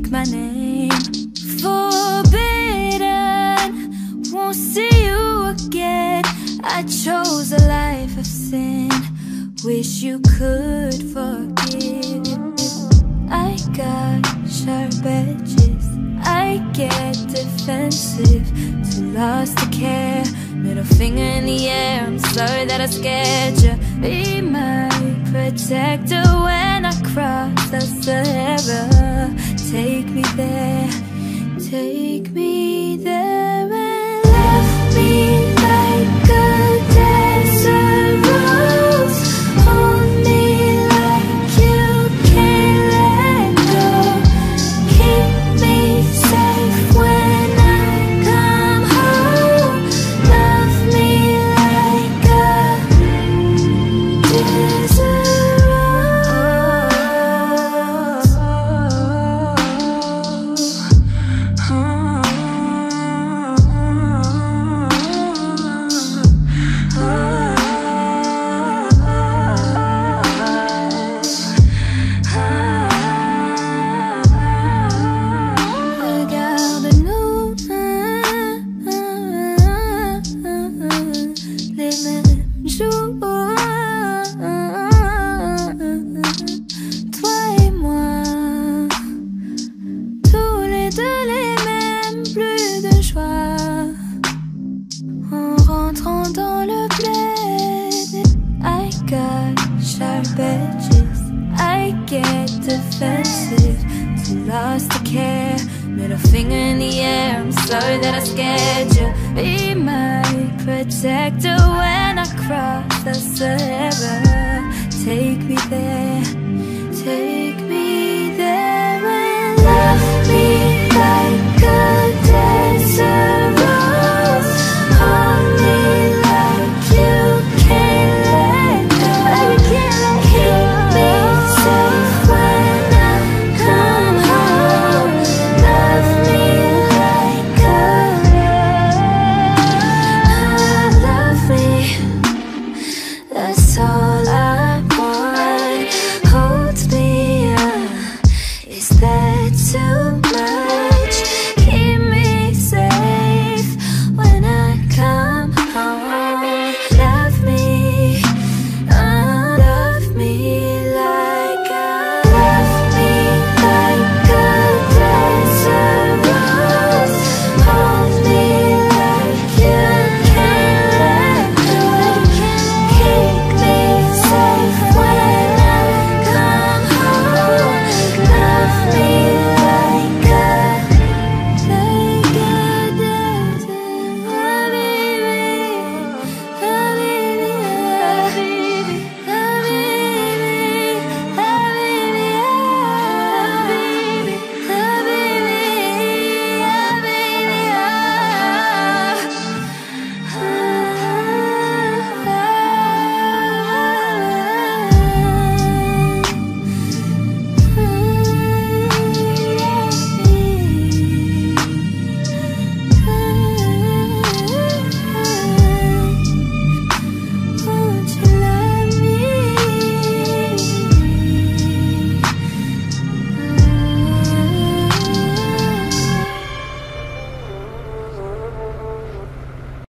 name. Forbidden, won't see you again. I chose a life of sin. Wish you could forgive. I got sharp edges. I get defensive. Too lost to care. Middle finger in the air. I'm sorry that I scared you. Be my protector lost to care. Middle finger in the air. I'm sorry that I scared you. Protector when I cross the Sahara. Want.